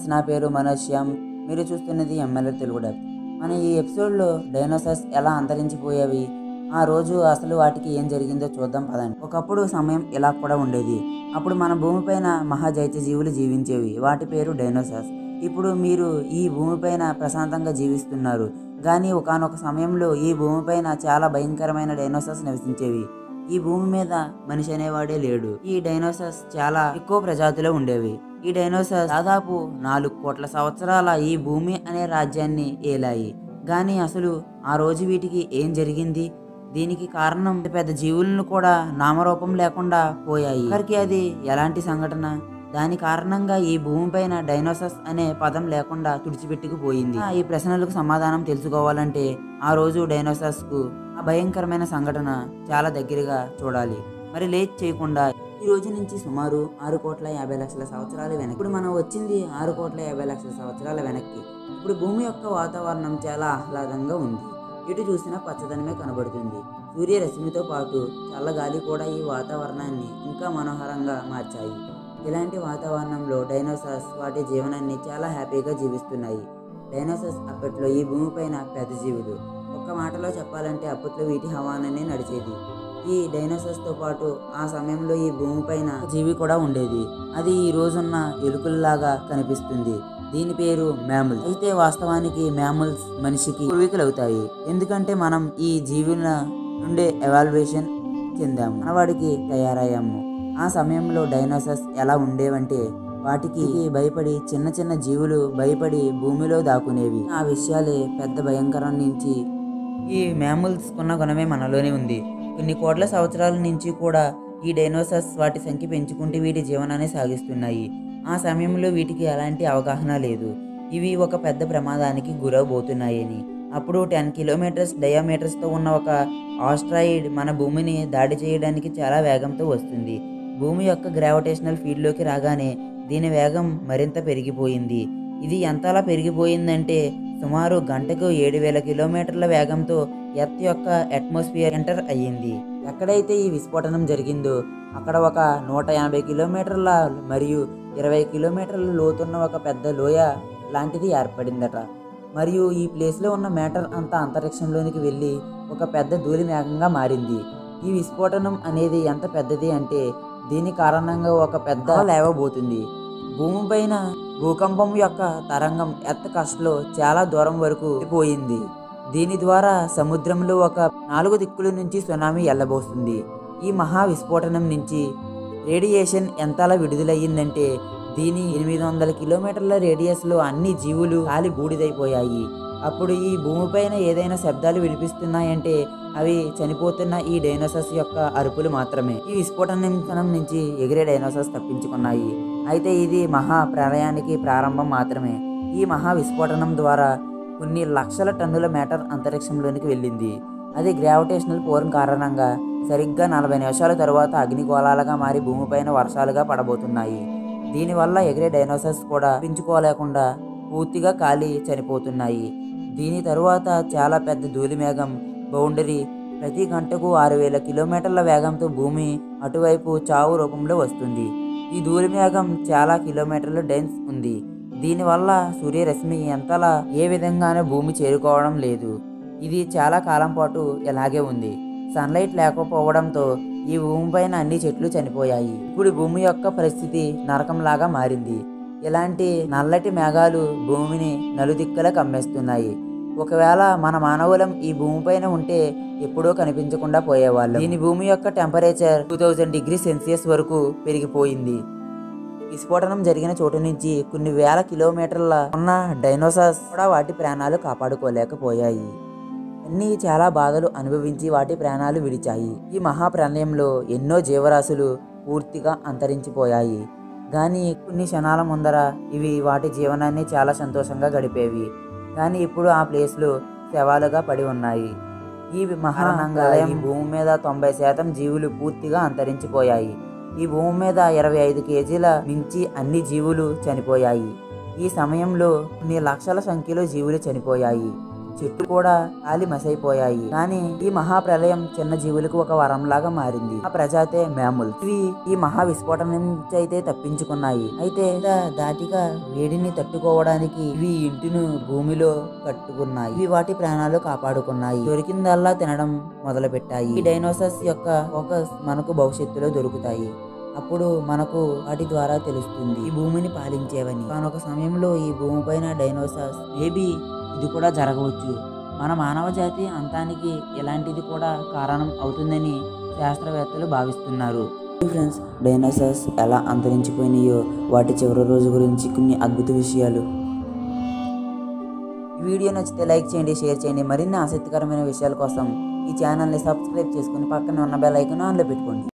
Friends నా పేరు మనోజ్ శ్యామ్. మీరు చూస్తున్నది ఎమ్మెల్యే తెలుగు డబ్. మన ఈ ఎపిసోడ్లో డైనోసార్స్ ఎలా అంతరించిపోయేవి? ఆ రోజు అసలు వాటికి ఏం జరిగిందో చూద్దాం పదండి. ఒకప్పుడు సమయం ఇలా కూడా ఉండేది. అప్పుడు మన భూమిపైన మహాజైత్య జీవులు జీవించేవి. వాటి పేరు డైనోసార్స్ ఇప్పుడు మీరు ఈ భూమిపైన ప్రశాంతంగా జీవిస్తున్నారు. కానీ ఒకానొక సమయంలో ఈ భూమిపైన చాలా భయంకరమైన డైనోసార్స్ నివసించేవి. ఈ భూమి మీద మనిషి అనేవాడే లేడు. ఈ డైనోసార్స్ చాలా ఎక్కువ ప్రజాతిలో ఉండేవి. ఈ డైనోసార్స్ దాదాపు నాలుగు కోట్ల సంవత్సరాల ఈ భూమి అనే రాజ్యాన్ని ఏలాయి. కానీ అసలు ఆ రోజు వీటికి ఏం జరిగింది? దీనికి కారణం పెద్ద జీవులను కూడా నామరూపం లేకుండా పోయాయి. వారికి అది ఎలాంటి సంఘటన? దాని కారణంగా ఈ భూమిపైన డైనోసార్స్ అనే పదం లేకుండా తుడిచిపెట్టుకుపోయింది. ఈ ప్రశ్నలకు సమాధానం తెలుసుకోవాలంటే ఆ రోజు డైనోసార్స్కు ఆ భయంకరమైన సంఘటన చాలా దగ్గరగా చూడాలి. మరి లేట్ చేయకుండా ఈ రోజు నుంచి సుమారు ఆరు కోట్ల యాభై లక్షల సంవత్సరాల వెనక్కి. ఇప్పుడు మనం వచ్చింది ఆరు కోట్ల యాభై లక్షల సంవత్సరాల వెనక్కి. ఇప్పుడు భూమి యొక్క వాతావరణం చాలా ఆహ్లాదంగా ఉంది. ఎటు చూసినా పచ్చదనమే కనబడుతుంది. సూర్యరశ్మితో పాటు చల్లగాలి కూడా ఈ వాతావరణాన్ని ఇంకా మనోహరంగా మార్చాయి. ఇలాంటి వాతావరణంలో డైనోసార్స్ వాటి జీవనాన్ని చాలా హ్యాపీగా జీవిస్తున్నాయి. డైనోసార్స్ అప్పట్లో ఈ భూమిపైన పెద్ద జీవులు. ఒక్క మాటలో చెప్పాలంటే అప్పట్లో వీటి హవాననే నడిచేది. ఈ డైనోసార్స్తో పాటు ఆ సమయంలో ఈ భూమిపైన జీవి కూడా ఉండేది. అది ఈ రోజున్న ఎలుకల్లాగా కనిపిస్తుంది. దీని పేరు మ్యాముల్ అయితే వాస్తవానికి మ్యాముల్స్ మనిషికి పూర్వీకులు అవుతాయి ఎందుకంటే మనం ఈ జీవుల నుండే ఎవాల్యుయేషన్ చెందాము. మనవాడికి తయారయ్యాము. ఆ సమయంలో డైనోసార్స్ ఎలా ఉండేవంటే వాటికి భయపడి చిన్న చిన్న జీవులు భయపడి భూమిలో దాక్కునేవి. ఆ విషయాలే పెద్ద భయంకరం నుంచి ఈ మ్యాముల్స్ కొన్న గుణమే మనలోనే ఉంది. కొన్ని కోట్ల సంవత్సరాల నుంచి కూడా ఈ డైనోసార్స్ వాటి సంఖ్య పెంచుకుంటూ వీటి జీవనాన్ని సాగిస్తున్నాయి. ఆ సమయంలో వీటికి ఎలాంటి అవగాహన లేదు. ఇవి ఒక పెద్ద ప్రమాదానికి గురవబోతున్నాయని. అప్పుడు టెన్ కిలోమీటర్స్ డయామీటర్స్తో ఉన్న ఒక ఆస్ట్రాయిడ్ మన భూమిని దాడి చేయడానికి చాలా వేగంతో వస్తుంది. భూమి యొక్క గ్రావిటేషనల్ ఫీల్డ్లోకి రాగానే దీని వేగం మరింత పెరిగిపోయింది. ఇది ఎంతలా పెరిగిపోయిందంటే సుమారు గంటకు ఏడు వేల కిలోమీటర్ల వేగంతో ఎర్త్ యొక్క అట్మాస్ఫియర్ ఎంటర్ అయ్యింది. ఎక్కడైతే ఈ విస్ఫోటనం జరిగిందో అక్కడ ఒక నూట ఎనభై కిలోమీటర్ల మరియు ఇరవై కిలోమీటర్ల లోతున్న ఒక పెద్ద లోయ లాంటిది ఏర్పడిందట. మరియు ఈ ప్లేస్లో ఉన్న మ్యాటర్ అంతా అంతరిక్షంలోనికి వెళ్ళి ఒక పెద్ద ధూళి మేఘంగా మారింది. ఈ విస్ఫోటనం అనేది ఎంత పెద్దది అంటే దీని కారణంగా ఒక పెద్ద లేవబోతుంది. భూమిపైన భూకంపం యొక్క తరంగం ఎర్త్ కష్టలో చాలా దూరం వరకు పోయింది. దీని ద్వారా సముద్రంలో ఒక నాలుగు దిక్కుల నుంచి సునామీ ఎల్లబోస్తుంది. ఈ మహా విస్ఫోటనం నుంచి రేడియేషన్ ఎంతలా విడుదలయ్యిందంటే దీని ఎనిమిది వందల కిలోమీటర్ల రేడియస్లో అన్ని జీవులు కాలి బూడిదైపోయాయి. అప్పుడు ఈ భూమిపైన ఏదైనా శబ్దాలు వినిపిస్తున్నాయంటే అవి చనిపోతున్న ఈ డైనోసార్స్ యొక్క అరుపులు మాత్రమే. ఈ విస్ఫోటనం నుంచి ఎగిరే డైనోసార్స్ తప్పించుకున్నాయి. అయితే ఇది మహా ప్రళయానికి ప్రారంభం మాత్రమే. ఈ మహా విస్ఫోటనం ద్వారా కొన్ని లక్షల టన్నుల మ్యాటర్ అంతరిక్షంలోనికి వెళ్ళింది. అది గ్రావిటేషనల్ పోరం కారణంగా సరిగ్గా నలభై నిమిషాల తరువాత అగ్నిగోళాలుగా మారి భూమిపైన వర్షాలుగా పడబోతున్నాయి. దీనివల్ల ఎగిరే డైనోసార్స్ కూడా పెంచుకోలేకుండా పూర్తిగా కాలి చనిపోతున్నాయి. దీని తరువాత చాలా పెద్ద ధూళిమేఘం బౌండరీ. ప్రతి గంటకు ఆరు వేల కిలోమీటర్ల వేగంతో భూమి అటువైపు చావు రూపంలో వస్తుంది. ఈ ధూళిమేఘం చాలా కిలోమీటర్ల డెన్స్ ఉంది. దీనివల్ల సూర్యరశ్మి ఎంతలా ఏ విధంగానూ భూమి చేరుకోవడం లేదు. ఇది చాలా కాలం పాటు ఇలాగే ఉంది. సన్లైట్ లేకపోవడంతో ఈ భూమిపైన అన్ని చెట్లు చనిపోయాయి. ఇప్పుడు భూమి యొక్క పరిస్థితి నరకంలాగా మారింది. ఇలాంటి నల్లటి మేఘాలు భూమిని నలుదిక్కలా కమ్మేస్తున్నాయి. ఒకవేళ మన మానవులం ఈ భూమిపైన ఉంటే ఎప్పుడో కనిపించకుండా పోయేవాళ్ళం. దీని భూమి యొక్క temperature two thousand degree Celsius వరకు పెరిగిపోయింది. విస్ఫోటనం జరిగిన చోటు నుంచి కొన్ని వేల కిలోమీటర్ల ఉన్న డైనోసార్స్ కూడా వాటి ప్రాణాలు కాపాడుకోలేకపోయాయి. అన్నీ చాలా బాధలు అనుభవించి వాటి ప్రాణాలు విడిచాయి. ఈ మహాప్రళయంలో ఎన్నో జీవరాశులు పూర్తిగా అంతరించిపోయాయి. కానీ కొన్ని క్షణాల ముందర ఇవి వాటి జీవనాన్ని చాలా సంతోషంగా గడిపేవి. కానీ ఇప్పుడు ఆ ప్లేస్లు శవాలుగా పడి ఉన్నాయి. ఈ మహానంగా ఈ భూమి మీద తొంభై శాతం జీవులు పూర్తిగా అంతరించిపోయాయి. ఈ భూమి మీద ఇరవై ఐదు కేజీల మించి అన్ని జీవులు చనిపోయాయి. ఈ సమయంలో కొన్ని లక్షల సంఖ్యలో జీవులు చనిపోయాయి. చెట్లు కూడా కాలి మసైపోయాయి. కానీ ఈ మహాప్రలయం చిన్న జీవులకు ఒక వరంలాగా మారింది. ఆ ప్రజాతే మ్యాముల్. ఇవి ఈ మహా విస్ఫోటం నుంచి అయితే తప్పించుకున్నాయి. అయితే దాటిగా వేడిని తట్టుకోవడానికి ఇవి ఇంటిని భూమిలో కట్టుకున్నాయి. ఇవి వాటి ప్రాణాలు కాపాడుకున్నాయి. దొరికిందల్లా తినడం మొదలు పెట్టాయి ఈ డైనోసర్స్ యొక్క ఫోకస్ మనకు భవిష్యత్తులో దొరుకుతాయి. అప్పుడు మనకు వాటి ద్వారా తెలుస్తుంది. ఈ భూమిని పాలించేవని. కానొక సమయంలో ఈ భూమిపైన డైనోసార్స్ మేబీ ఇది కూడా జరగవచ్చు. మన మానవ జాతి అంతానికి ఇలాంటిది కూడా కారణం అవుతుందని శాస్త్రవేత్తలు భావిస్తున్నారు. ఫ్రెండ్స్ డైనోసార్స్ ఎలా అంతరించిపోయినాయో వాటి చివరి రోజు గురించి కొన్ని అద్భుత విషయాలు. వీడియో నచ్చితే లైక్ చేయండి షేర్ చేయండి. మరిన్ని ఆసక్తికరమైన విషయాల కోసం ఈ ఛానల్ని సబ్స్క్రైబ్ చేసుకుని పక్కన ఉన్న బెల్ ఐకాన్ ఆన్లో పెట్టుకోండి.